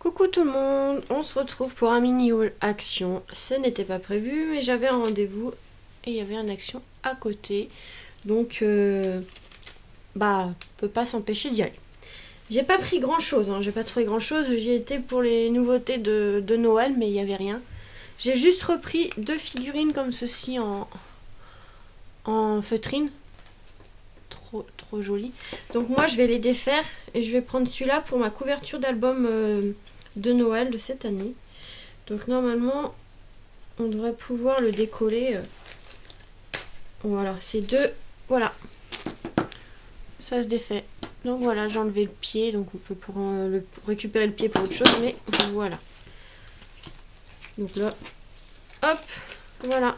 Coucou tout le monde, on se retrouve pour un mini haul action. Ce n'était pas prévu, mais j'avais un rendez-vous et il y avait un action à côté. Donc, euh, bah, peut pas s'empêcher d'y aller. J'ai pas pris grand chose, hein. j'ai pas trouvé grand chose. J'y étais pour les nouveautés de, Noël, mais il n'y avait rien. J'ai juste repris deux figurines comme ceci en, en feutrine. Trop, trop joli. Donc moi je vais les défaire et je vais prendre celui-là pour ma couverture d'album euh, de Noël de cette année. Donc normalement, on devrait pouvoir le décoller. Euh. Voilà, c'est deux. Voilà. Ça se défait. Donc voilà, j'ai enlevé le pied. Donc on peut pour, le, récupérer le pied pour autre chose. Mais voilà. Donc là, hop, voilà.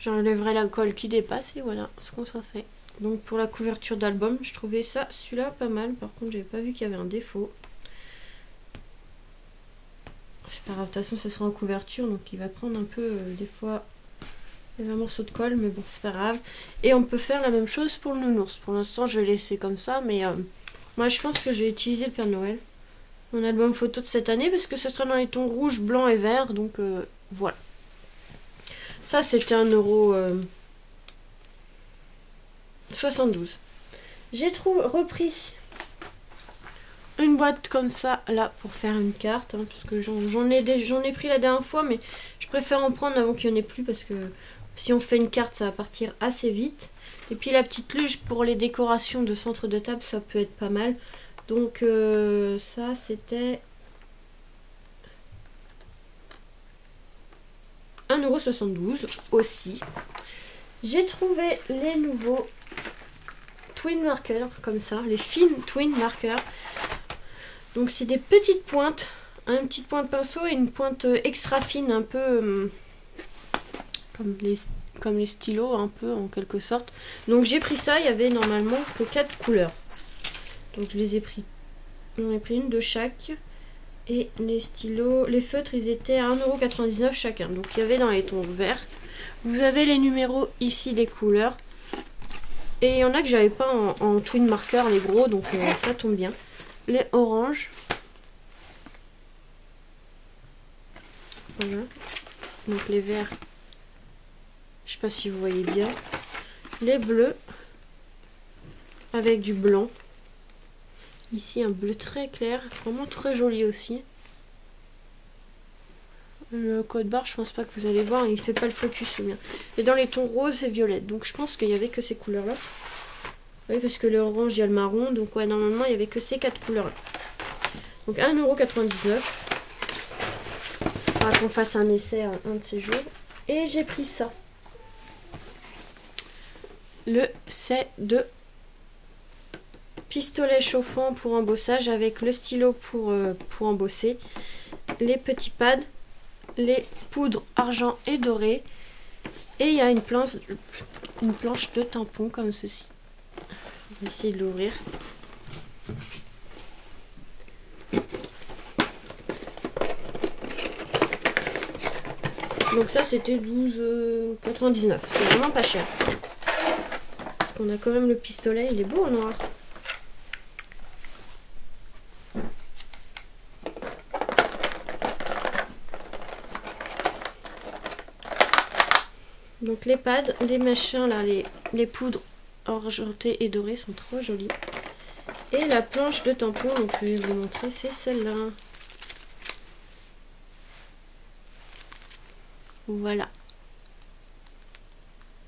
J'enlèverai la colle qui dépasse et voilà ce qu'on sera fait. Donc pour la couverture d'album, je trouvais ça, celui-là pas mal. Par contre, j'avais pas vu qu'il y avait un défaut. C'est pas grave, de toute façon, ce sera en couverture, donc il va prendre un peu, euh, des fois, un morceau de colle, mais bon, c'est pas grave. Et on peut faire la même chose pour le nounours. Pour l'instant, je vais laisser comme ça, mais euh, moi, je pense que je vais utiliser le Père Noël. Mon album photo de cette année, parce que ce sera dans les tons rouge, blanc et vert, donc euh, voilà. Ça, c'était un euro 72. J'ai repris une boîte comme ça là pour faire une carte hein, parce que j'en ai, ai pris la dernière fois mais je préfère en prendre avant qu'il n'y en ait plus parce que si on fait une carte ça va partir assez vite. Et puis la petite luge pour les décorations de centre de table ça peut être pas mal. Donc euh, ça c'était 1,72€ aussi. J'ai trouvé les nouveaux twin markers comme ça les fines twin markers donc c'est des petites pointes, une petite pointe pinceau et une pointe euh, extra fine, un peu euh, comme, les, stylos, un peu en quelque sorte. Donc j'ai pris ça, il y avait normalement que 4 couleurs. Donc je les ai pris. J'en ai pris une de chaque. Et les stylos, les feutres, ils étaient à 1,99€ chacun. Donc il y avait dans les tons verts. Vous avez les numéros ici des couleurs. Et il y en a que j'avais pas en, twin marker, les gros, donc euh, ça tombe bien les oranges. Voilà. Donc les verts. Je sais pas si vous voyez bien. Les bleus. Avec du blanc. Ici un bleu très clair. Vraiment très joli aussi. Le code barre, je pense pas que vous allez voir, il fait pas le focus bien. Et dans les tons roses et violettes. Donc je pense qu'il y avait que ces couleurs là. Oui, parce que le orange, il y a le marron. Donc, ouais, normalement, il n'y avait que ces quatre couleurs-là. Donc, 1,99€. va qu'on fasse un essai un de ces jours. Et j'ai pris ça. Le set de pistolet chauffant pour embossage avec le stylo pour, euh, pour embosser. Les petits pads. Les poudres argent et doré. Et il y a une planche, une planche de tampon comme ceci. On va essayer de l'ouvrir. Donc ça c'était 12,99. C'est vraiment pas cher. On a quand même le pistolet, il est beau en noir. Donc les pads, les machins là, les, poudres argenté et doré sont trop jolis. Et la planche de tampon, donc je vais vous montrer, c'est celle-là. Voilà.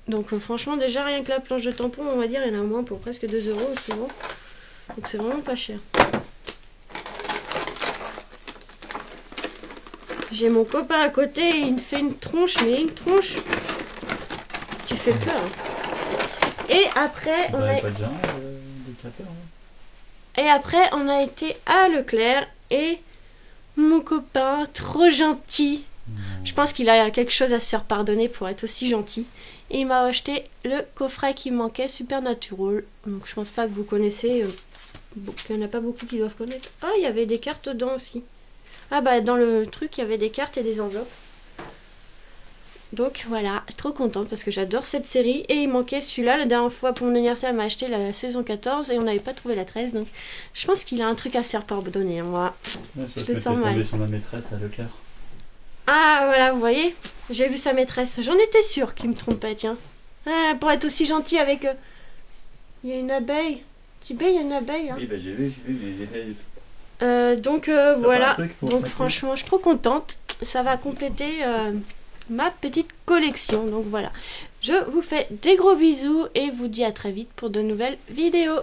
Donc euh, franchement déjà rien que la planche de tampon on va dire il y en a moins pour presque 2 euros souvent. Donc c'est vraiment pas cher. J'ai mon copain à côté, il me fait une tronche, mais une tronche. Peur. Hein. Et après, on a... Euh, et après, on a été à Leclerc et mon copain, trop gentil. Je pense qu'il a quelque chose à se faire pardonner pour être aussi gentil. Et il m'a acheté le coffret qui manquait, Supernatural. Donc je pense pas que vous connaissez. Euh, il n'y en a pas beaucoup qui doivent connaître. Ah, il y avait des cartes dedans aussi. Ah bah dans le truc, il y avait des cartes et des enveloppes. Donc voilà, trop contente parce que j'adore cette série et il manquait celui-là. La dernière fois pour mon anniversaire, elle m'a acheté la saison 14 et on n'avait pas trouvé la 13. Donc je pense qu'il a un truc à se faire pardonner, hein, moi. Ouais, Je que sens mal. sur ma maîtresse à Leclerc. Ah voilà, vous voyez J'ai vu sa maîtresse. J'en étais sûre qu'il me trompait, tiens. Ah, pour être aussi gentil avec eux. Il y a une abeille. Tu il y a une abeille. Hein. Oui, bah j'ai vu, j'ai vu, mais. Euh, donc euh, voilà. Donc franchement, je suis trop contente. Ça va compléter euh, ma petite collection. Donc voilà. Je vous fais des gros bisous et vous dis à très vite pour de nouvelles vidéos.